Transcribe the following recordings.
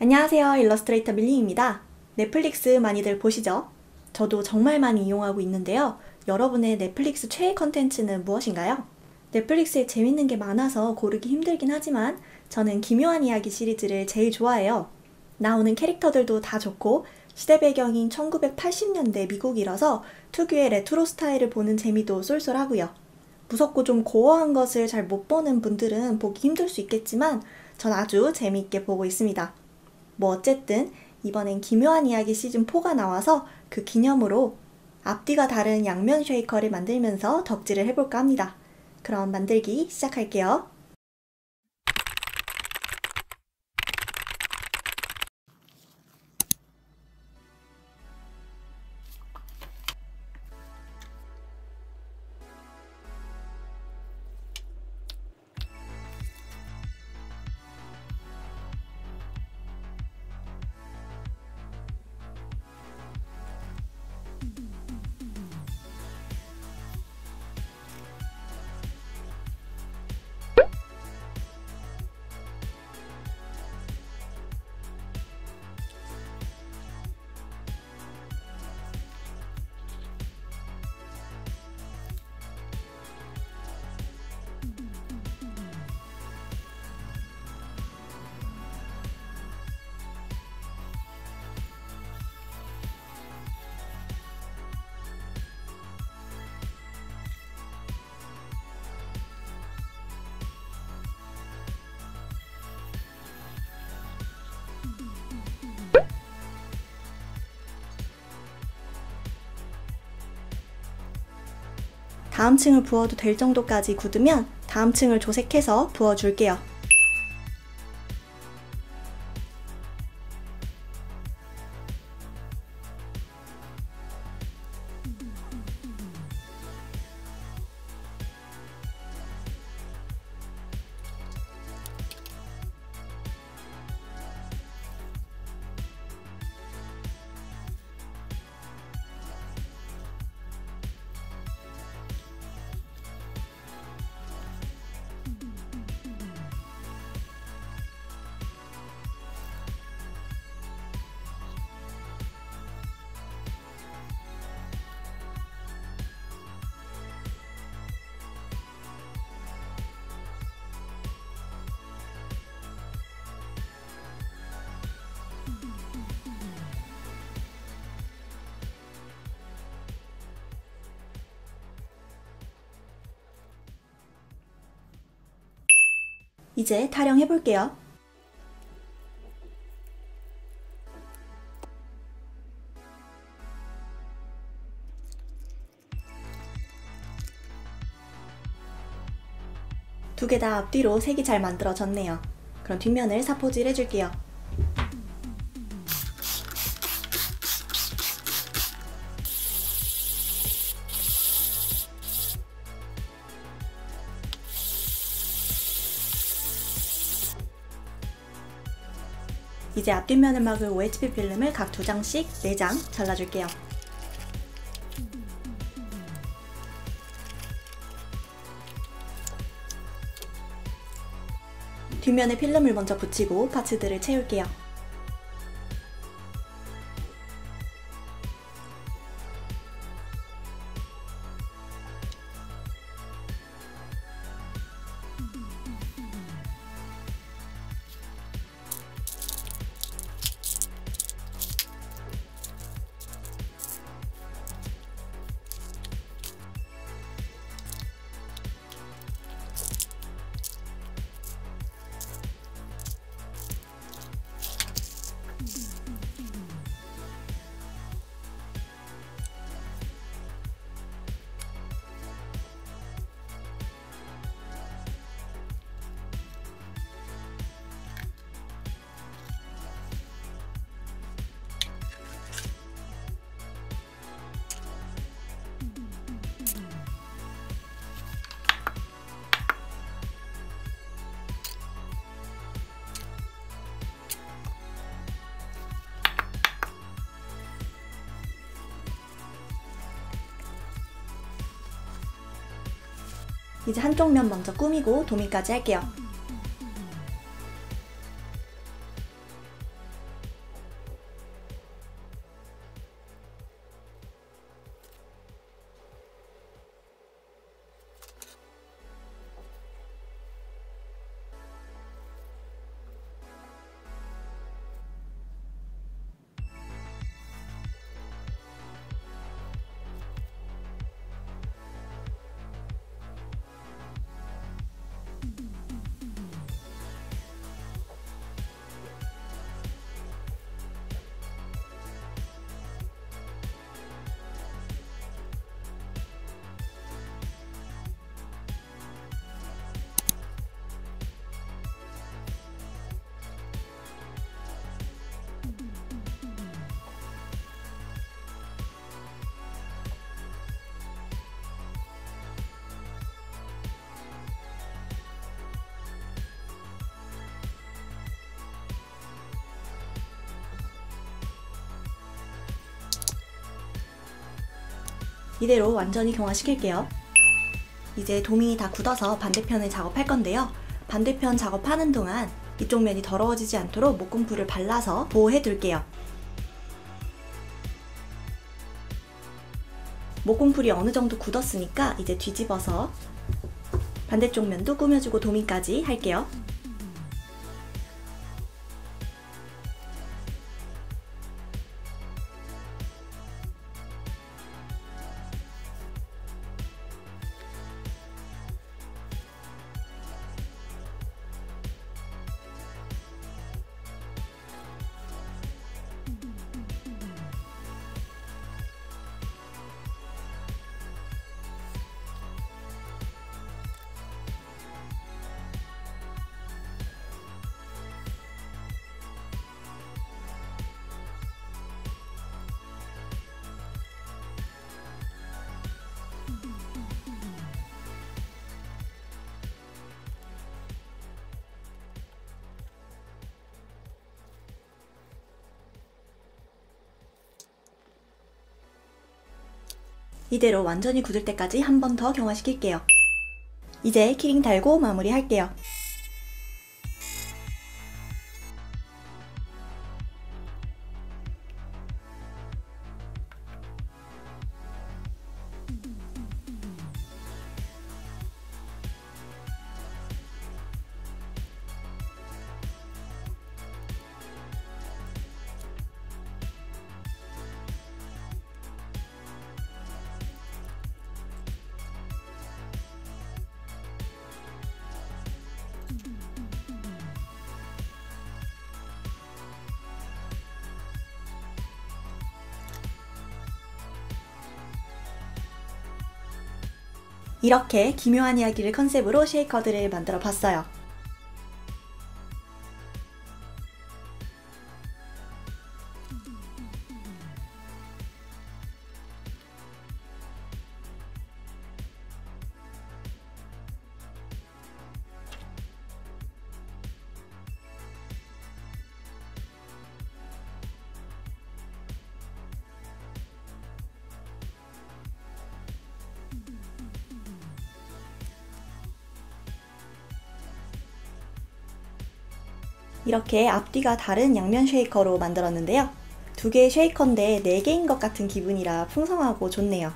안녕하세요. 일러스트레이터 밀리입니다. 넷플릭스 많이들 보시죠? 저도 정말 많이 이용하고 있는데요. 여러분의 넷플릭스 최애 컨텐츠는 무엇인가요? 넷플릭스에 재밌는 게 많아서 고르기 힘들긴 하지만 저는 기묘한 이야기 시리즈를 제일 좋아해요. 나오는 캐릭터들도 다 좋고 시대 배경인 1980년대 미국이라서 특유의 레트로 스타일을 보는 재미도 쏠쏠하고요. 무섭고 좀 고어한 것을 잘 못 보는 분들은 보기 힘들 수 있겠지만 전 아주 재미있게 보고 있습니다. 뭐 어쨌든 이번엔 기묘한 이야기 시즌 4가 나와서 그 기념으로 앞뒤가 다른 양면 쉐이커를 만들면서 덕질을 해볼까 합니다. 그럼 만들기 시작할게요. 다음 층을 부어도 될 정도까지 굳으면 다음 층을 조색해서 부어줄게요. 이제 타령해 볼게요. 두 개 다 앞뒤로 색이 잘 만들어졌네요. 그럼 뒷면을 사포질 해줄게요. 이제 앞뒷면을 막을 OHP 필름을 각 두 장씩 4장 잘라줄게요. 뒷면에 필름을 먼저 붙이고 파츠들을 채울게요. 이제 한쪽 면 먼저 꾸미고 도미까지 할게요. 이대로 완전히 경화시킬게요. 이제 도미 다 굳어서 반대편을 작업할 건데요. 반대편 작업하는 동안 이쪽 면이 더러워지지 않도록 목공풀을 발라서 보호해 둘게요. 목공풀이 어느 정도 굳었으니까 이제 뒤집어서 반대쪽 면도 꾸며주고 도미까지 할게요. 이대로 완전히 굳을 때까지 한 번 더 경화시킬게요. 이제 키링 달고 마무리 할게요. 이렇게 기묘한 이야기를 컨셉으로 쉐이커들을 만들어 봤어요. 이렇게 앞뒤가 다른 양면 쉐이커로 만들었는데요. 두 개의 쉐이커인데 네 개인 것 같은 기분이라 풍성하고 좋네요.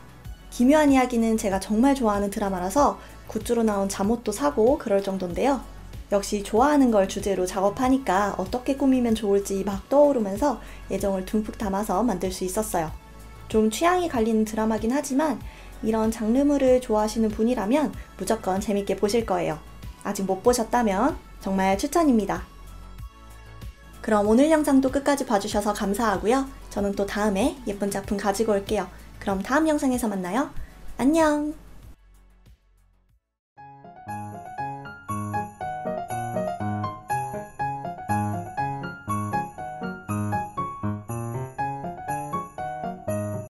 기묘한 이야기는 제가 정말 좋아하는 드라마라서 굿즈로 나온 잠옷도 사고 그럴 정도인데요. 역시 좋아하는 걸 주제로 작업하니까 어떻게 꾸미면 좋을지 막 떠오르면서 애정을 듬뿍 담아서 만들 수 있었어요. 좀 취향이 갈리는 드라마긴 하지만 이런 장르물을 좋아하시는 분이라면 무조건 재밌게 보실 거예요. 아직 못 보셨다면 정말 추천입니다. 그럼 오늘 영상도 끝까지 봐주셔서 감사하고요. 저는 또 다음에 예쁜 작품 가지고 올게요. 그럼 다음 영상에서 만나요. 안녕!